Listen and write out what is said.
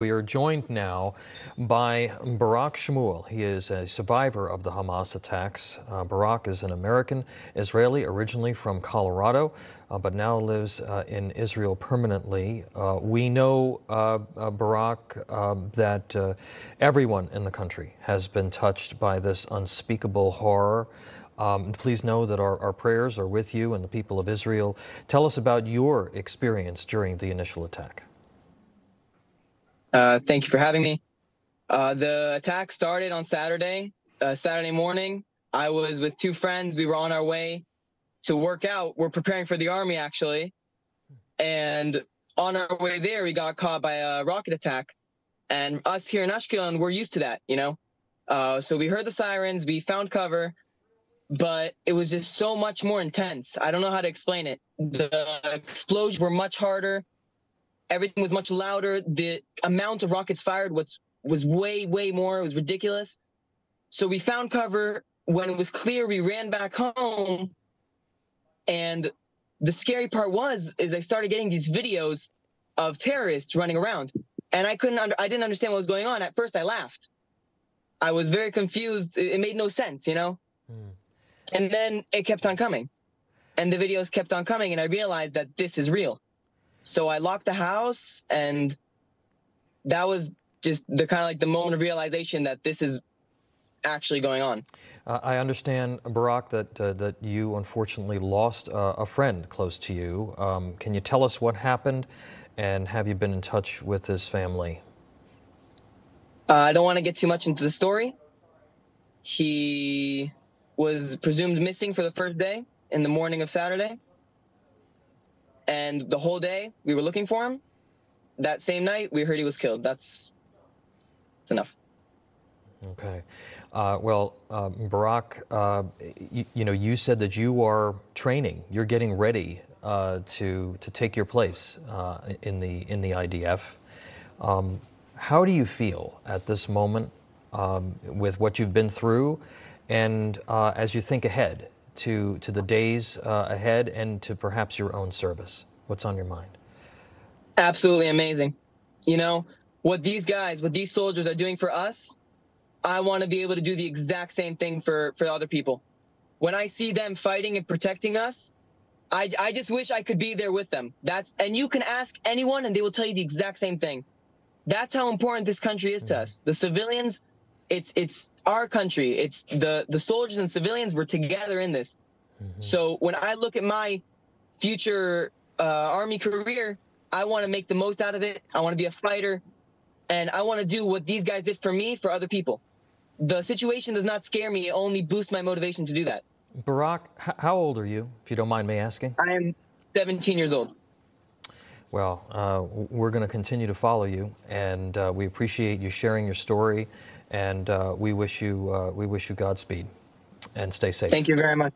We are joined now by Barak Shmuel. He is a survivor of the Hamas attacks. Uh, Barak is an American Israeli, originally from Colorado, uh, but now lives uh, in Israel permanently. Uh, we know, uh, uh, Barak, that everyone in the country has been touched by this unspeakable horror. Um, please know that our, our prayers are with you and the people of Israel. Tell us about your experience during the initial attack. Uh, thank you for having me. Uh, the attack started on Saturday, uh, Saturday morning. I was with two friends. We were on our way to work out. We're preparing for the army, actually. And on our way there, we got caught by a rocket attack. And us here in Ashkelon, we're used to that, you know? Uh, so we heard the sirens, we found cover, but it was just so much more intense. I don't know how to explain it. The explosions were much harder everything was much louder. The amount of rockets fired was was way way more. It was ridiculous. So we found cover. When it was clear, we ran back home. And the scary part was is I started getting these videos of terrorists running around, and I couldn't under, I didn't understand what was going on. At first, I laughed. I was very confused. It, made no sense, you know. Hmm. And then it kept on coming, and the videos kept on coming, and I realized that this is real. So I locked the house, and that was just the kind of like the moment of realization that this is actually going on. Uh, I understand, Barak, that uh, that you unfortunately lost uh, a friend close to you. Um, can you tell us what happened, and have you been in touch with his family? Uh, I don't want to get too much into the story. He was presumed missing for the first day in the morning of Saturday and the whole day we were looking for him. That same night, we heard he was killed. That's, that's enough. Okay. Uh, well, uh, Barak, uh, you, you, know, you said that you are training. You're getting ready uh, to to take your place uh, in the in the IDF. Um, how do you feel at this moment um, with what you've been through, and uh, as you think ahead to, to the days uh, ahead and to perhaps your own service? What's on your mind? Absolutely amazing. You know, what these guys, what these soldiers are doing for us, I want to be able to do the exact same thing for, for other people. When I see them fighting and protecting us, I, I just wish I could be there with them. That's and you can ask anyone and they will tell you the exact same thing. That's how important this country is to mm-hmm. us. The civilians, it's it's our country. It's the the soldiers and civilians. We're together in this. Mm-hmm. So when I look at my future uh, army career, I want to make the most out of it. I want to be a fighter, and I want to do what these guys did for me for other people. The situation does not scare me; it only boosts my motivation to do that. Barak, how old are you, if you don't mind me asking? I am 17 years old. Well, uh, we're going to continue to follow you, and uh, we appreciate you sharing your story and uh, we wish you uh, we wish you Godspeed and stay safe. Thank you very much.